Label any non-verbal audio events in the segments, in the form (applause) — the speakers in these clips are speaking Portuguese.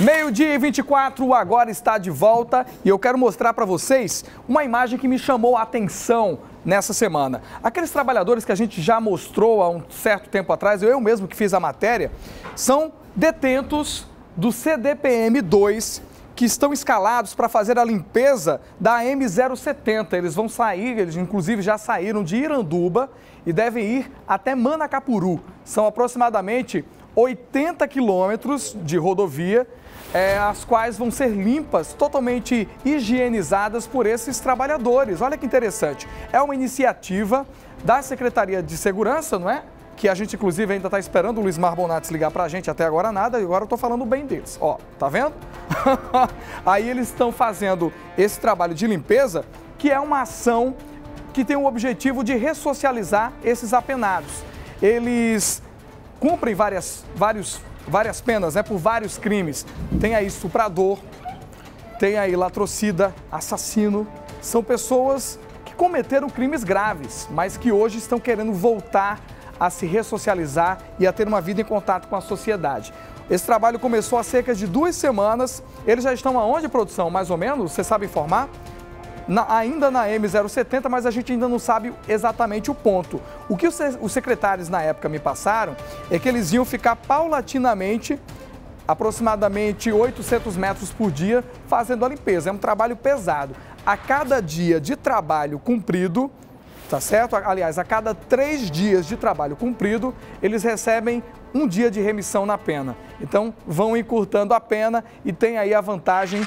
Meio-dia e 24 agora está de volta e eu quero mostrar para vocês uma imagem que me chamou a atenção nessa semana. Aqueles trabalhadores que a gente já mostrou há um certo tempo atrás, eu mesmo que fiz a matéria, são detentos do CDPM 2 que estão escalados para fazer a limpeza da M070. Eles vão sair, eles inclusive já saíram de Iranduba e devem ir até Manacapuru. São aproximadamente 80 quilômetros de rodovia é, as quais vão ser limpas, totalmente higienizadas por esses trabalhadores. Olha que interessante. É uma iniciativa da Secretaria de Segurança, não é? Que a gente, inclusive, ainda está esperando o Luiz Marbonats ligar para a gente até agora nada, e agora eu estou falando bem deles. Ó, tá vendo? (laughs) Aí eles estão fazendo esse trabalho de limpeza, que é uma ação que tem o objetivo de ressocializar esses apenados. Eles cumprem várias, vários várias penas, né, por vários crimes. Tem aí estuprador, tem aí latrocida, assassino. São pessoas que cometeram crimes graves, mas que hoje estão querendo voltar a se ressocializar e a ter uma vida em contato com a sociedade. Esse trabalho começou há cerca de duas semanas. Eles já estão aonde, produção, mais ou menos? Você sabe informar? Na, ainda na M070, mas a gente ainda não sabe exatamente o ponto. O que os, os secretários na época me passaram é que eles iam ficar paulatinamente aproximadamente 800 metros por dia fazendo a limpeza. É um trabalho pesado. A cada dia de trabalho cumprido, tá certo? Aliás, a cada três dias de trabalho cumprido, eles recebem um dia de remissão na pena. Então, vão encurtando a pena e tem aí a vantagem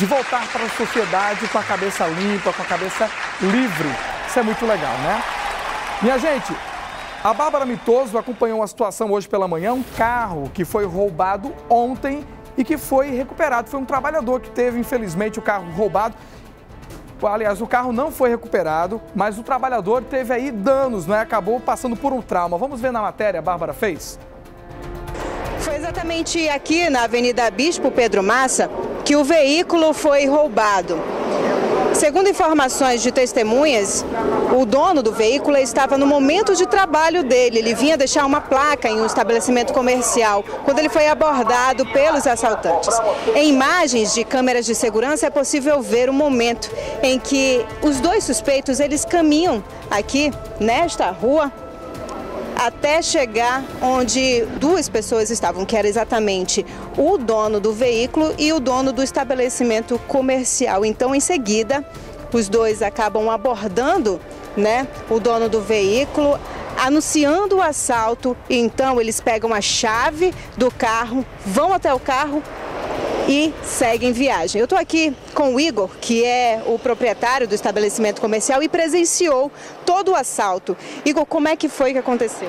de voltar para a sociedade com a cabeça limpa, com a cabeça livre. Isso é muito legal, né? Minha gente, a Bárbara Mitoso acompanhou a situação hoje pela manhã, um carro que foi roubado ontem e que foi recuperado. Foi um trabalhador que teve, infelizmente, o carro roubado. Aliás, o carro não foi recuperado, mas o trabalhador teve aí danos, né? Acabou passando por um trauma. Vamos ver na matéria, a Bárbara fez? Foi exatamente aqui na Avenida Bispo Pedro Massa que o veículo foi roubado. Segundo informações de testemunhas, o dono do veículo estava no momento de trabalho dele. Ele vinha deixar uma placa em um estabelecimento comercial quando ele foi abordado pelos assaltantes. Em imagens de câmeras de segurança é possível ver o momento em que os dois suspeitos eles caminham aqui nesta rua até chegar onde duas pessoas estavam, que era exatamente o dono do veículo e o dono do estabelecimento comercial. Então, em seguida, os dois acabam abordando né, o dono do veículo, anunciando o assalto. Então, eles pegam a chave do carro, vão até o carro e seguem viagem. Eu estou aqui com o Igor, que é o proprietário do estabelecimento comercial e presenciou todo o assalto. Igor, como é que foi que aconteceu?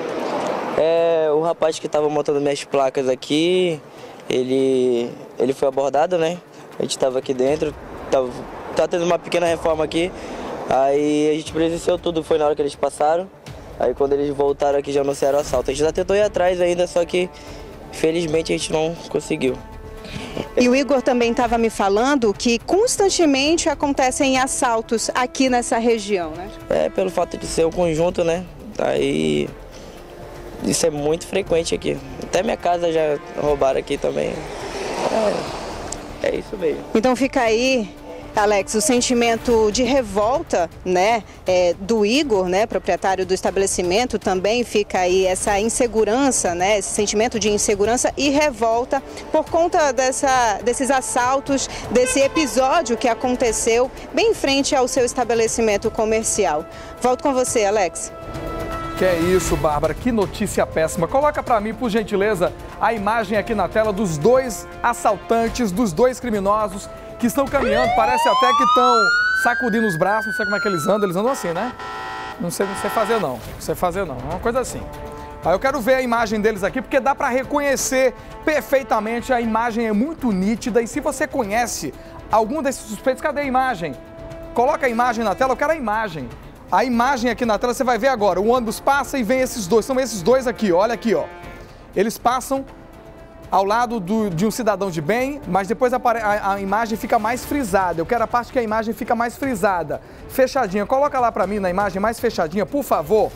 É, o rapaz que estava montando minhas placas aqui, ele, ele foi abordado, né? A gente estava aqui dentro, tava, tá tendo uma pequena reforma aqui. Aí a gente presenciou tudo, foi na hora que eles passaram. Aí quando eles voltaram aqui já anunciaram o assalto. A gente já tentou ir atrás ainda, só que felizmente a gente não conseguiu. E o Igor também estava me falando que constantemente acontecem assaltos aqui nessa região, né? É, pelo fato de ser o conjunto, né? Aí isso é muito frequente aqui. Até minha casa já roubaram aqui também. É, é isso mesmo. Então fica aí Alex, o sentimento de revolta, né, é, do Igor, né, proprietário do estabelecimento, também fica aí essa insegurança, né, esse sentimento de insegurança e revolta por conta dessa, desses assaltos, desse episódio que aconteceu bem em frente ao seu estabelecimento comercial. Volto com você, Alex. Que é isso, Bárbara, que notícia péssima. Coloca para mim, por gentileza, a imagem aqui na tela dos dois assaltantes, dos dois criminosos que estão caminhando, parece até que estão sacudindo os braços, não sei como é que eles andam, eles andam assim, né? Não sei, não sei fazer não, não sei fazer não, é uma coisa assim. Aí eu quero ver a imagem deles aqui, porque dá para reconhecer perfeitamente, a imagem é muito nítida e se você conhece algum desses suspeitos, cadê a imagem? Coloca a imagem na tela, eu quero a imagem. A imagem aqui na tela, você vai ver agora, o ônibus passa e vem esses dois, são esses dois aqui, olha aqui, ó. Eles passam ao lado do, de um cidadão de bem, mas depois a, a, a, imagem fica mais frisada. Eu quero a parte que a imagem fica mais frisada, fechadinha. Coloca lá para mim na imagem mais fechadinha, por favor.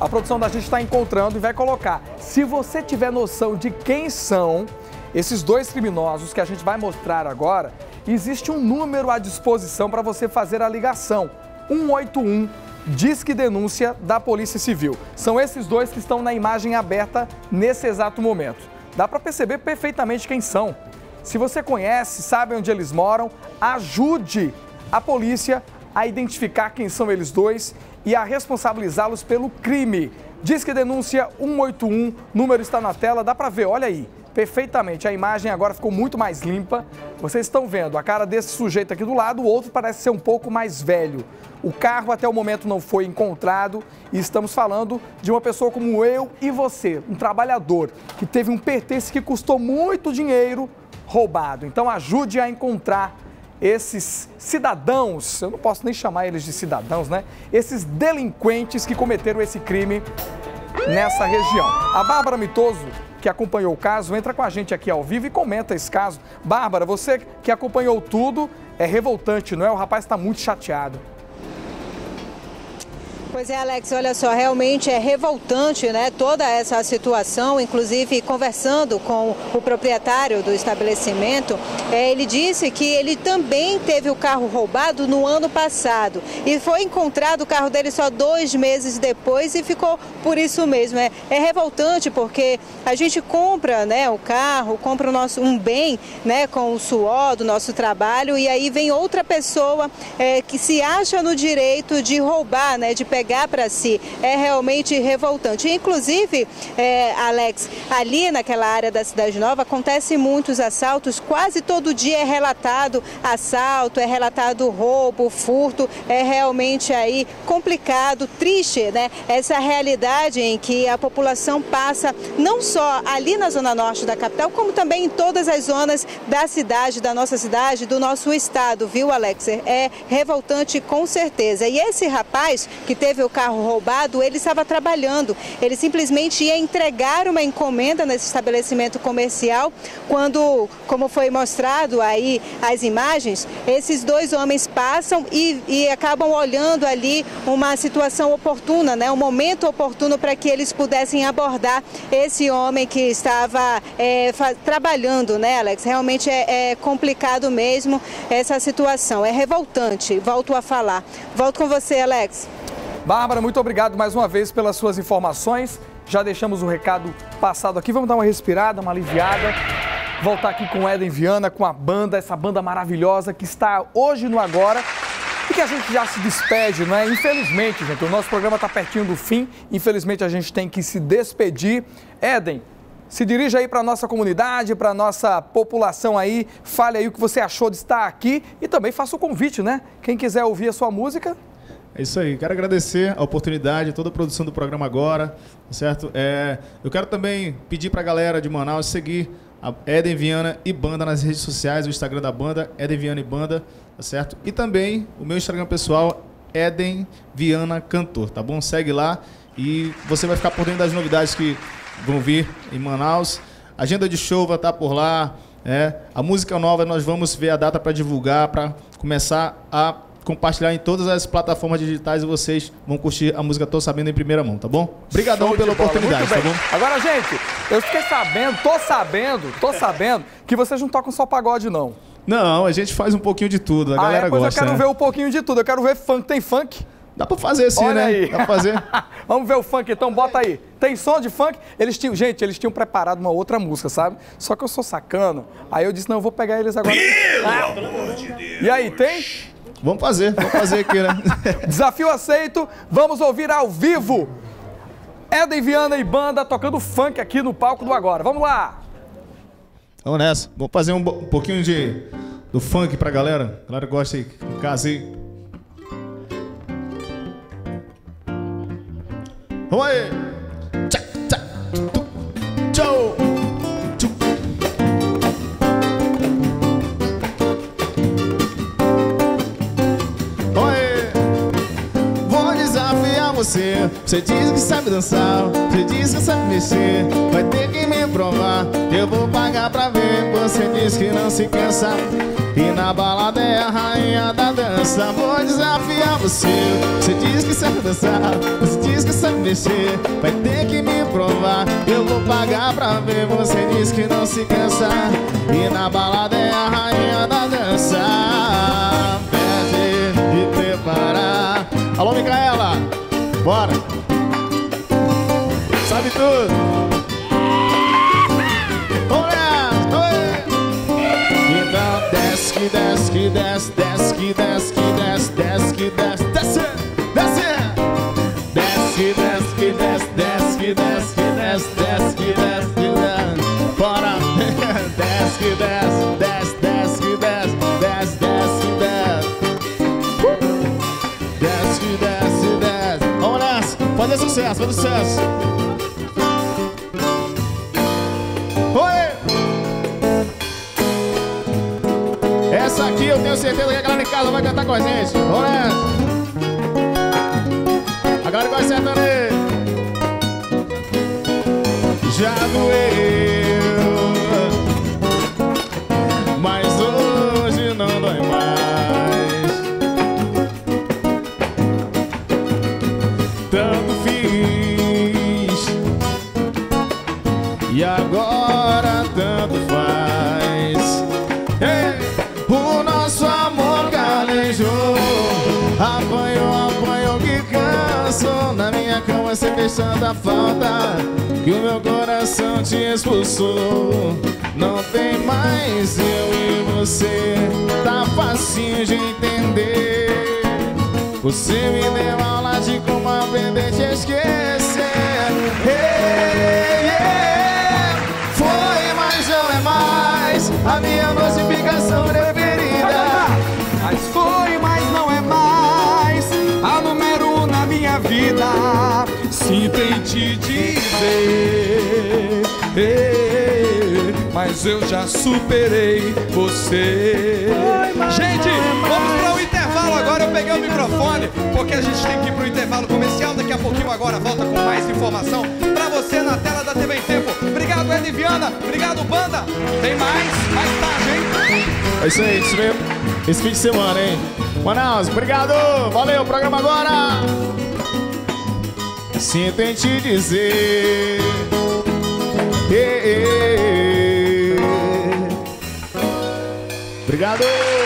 A produção da gente está encontrando e vai colocar. Se você tiver noção de quem são, Esses dois criminosos que a gente vai mostrar agora, existe um número à disposição para você fazer a ligação. 181 Disque Denúncia da Polícia Civil. São esses dois que estão na imagem aberta nesse exato momento. Dá para perceber perfeitamente quem são. Se você conhece, sabe onde eles moram, ajude a polícia a identificar quem são eles dois e a responsabilizá-los pelo crime. Diz que denúncia 181, número está na tela, dá para ver, olha aí, perfeitamente. A imagem agora ficou muito mais limpa. Vocês estão vendo a cara desse sujeito aqui do lado, o outro parece ser um pouco mais velho. O carro até o momento não foi encontrado e estamos falando de uma pessoa como eu e você, um trabalhador que teve um pertence que custou muito dinheiro roubado. Então ajude a encontrar esses cidadãos, eu não posso nem chamar eles de cidadãos, né? Esses delinquentes que cometeram esse crime nessa região. A Bárbara Mitoso, que acompanhou o caso, entra com a gente aqui ao vivo e comenta esse caso. Bárbara, você que acompanhou tudo, é revoltante, não é? O rapaz está muito chateado. Pois é, Alex, olha só, realmente é revoltante, né, toda essa situação, inclusive conversando com o proprietário do estabelecimento, é, ele disse que ele também teve o carro roubado no ano passado. E foi encontrado o carro dele só dois meses depois e ficou por isso mesmo. É, é revoltante porque a gente compra, né, o carro, compra o nosso, um bem, né, com o suor do nosso trabalho. E aí vem outra pessoa é, que se acha no direito de roubar, né, de pegar pegar para si é realmente revoltante. Inclusive, é, Alex, ali naquela área da Cidade Nova acontece muitos assaltos, quase todo dia é relatado assalto, é relatado roubo, furto, é realmente aí complicado, triste, né? Essa realidade em que a população passa não só ali na zona norte da capital, como também em todas as zonas da cidade, da nossa cidade, do nosso estado, viu, Alex? É revoltante com certeza. E esse rapaz que teve teve o carro roubado, ele estava trabalhando. Ele simplesmente ia entregar uma encomenda nesse estabelecimento comercial, quando, como foi mostrado aí as imagens, esses dois homens passam e, e acabam olhando ali uma situação oportuna, né? um momento oportuno para que eles pudessem abordar esse homem que estava é, trabalhando, né, Alex? Realmente é, é complicado mesmo essa situação, é revoltante. Volto a falar. Volto com você, Alex. Bárbara, muito obrigado mais uma vez pelas suas informações. Já deixamos o recado passado aqui. Vamos dar uma respirada, uma aliviada. Voltar aqui com Eden Viana, com a banda, essa banda maravilhosa que está hoje no Agora. E que a gente já se despede, não é? Infelizmente, gente, o nosso programa está pertinho do fim. Infelizmente, a gente tem que se despedir. Eden, se dirija aí para a nossa comunidade, para a nossa população aí. Fale aí o que você achou de estar aqui e também faça o convite, né? Quem quiser ouvir a sua música, é isso aí. Quero agradecer a oportunidade, toda a produção do programa agora, tá certo? É, eu quero também pedir para a galera de Manaus seguir a Eden Viana e Banda nas redes sociais, o Instagram da banda, Eden Viana e Banda, tá certo? E também o meu Instagram pessoal, Eden Viana Cantor, tá bom? Segue lá e você vai ficar por dentro das novidades que vão vir em Manaus. agenda de show vai estar por lá, é. A música nova nós vamos ver a data para divulgar, para começar a compartilhar em todas as plataformas digitais e vocês vão curtir a música Tô Sabendo em primeira mão, tá bom? Obrigadão pela oportunidade, tá bom? Agora, gente, eu fiquei sabendo, tô sabendo, tô sabendo que vocês não tocam só pagode, não. Não, a gente faz um pouquinho de tudo, a ah, galera é? pois gosta. eu quero né? ver um pouquinho de tudo, eu quero ver funk, tem funk? Dá pra fazer sim, Olha né? Aí. Dá pra fazer. (laughs) Vamos ver o funk então, bota aí. Tem som de funk? Eles tinham, gente, eles tinham preparado uma outra música, sabe? Só que eu sou sacano. Aí eu disse, não, eu vou pegar eles agora. Pelo ah. amor de Deus. E aí, tem? Vamos fazer, vamos fazer aqui, né? (laughs) Desafio aceito, vamos ouvir ao vivo. Eden Viana e banda tocando funk aqui no palco do Agora. Vamos lá! Vamos nessa. Vamos fazer um, um pouquinho de, do funk pra galera. A galera gosta aí, em casa aí. Vamos aí! Você. Diz que sabe dançar, você diz que sabe mexer. Vai ter que me provar, eu vou pagar pra ver. Você diz que não se cansa. E na balada é a rainha da dança. Vou desafiar você. Você diz que sabe dançar, você diz que sabe mexer. Vai ter que me provar, eu vou pagar pra ver Você diz que não se cansa E na balada é a rainha da dança Pede e preparar Alô, Micaela, bora tudo Então desce que desce que desce Desce que desce que desce Desce que desce Desce, desce Desce que desce que desce Desce que desce que desce Desce que desce que desce Bora Desce que desce Desce, desce que desce Desce, desce que desce Desce que desce, desce Vamos nessa Fazer sucesso, fazer sucesso Essa aqui eu tenho certeza que a galera em casa vai cantar com a gente. Vamos nessa. A galera gosta de sertanejo. Já doeu, fez tanta falta Que o meu coração te expulsou. Não tem mais eu e você Tá facinho de entender. Você me deu aula de como aprender a te esquecer. Hey, yeah. Te dizer, mas eu já superei você. Gente, vamos para o intervalo agora. Eu peguei o microfone porque a gente tem que ir para o intervalo comercial. Daqui a pouquinho agora volta com mais informação para você na tela da TV em Tempo. Obrigado, Ed Viana. Obrigado, banda. Tem mais, mais tarde, hein? É isso aí, isso mesmo. Esse fim de semana, hein? Manaus, obrigado! Valeu, programa agora! Sinto em te dizer. Eh, eh, eh. Obrigado!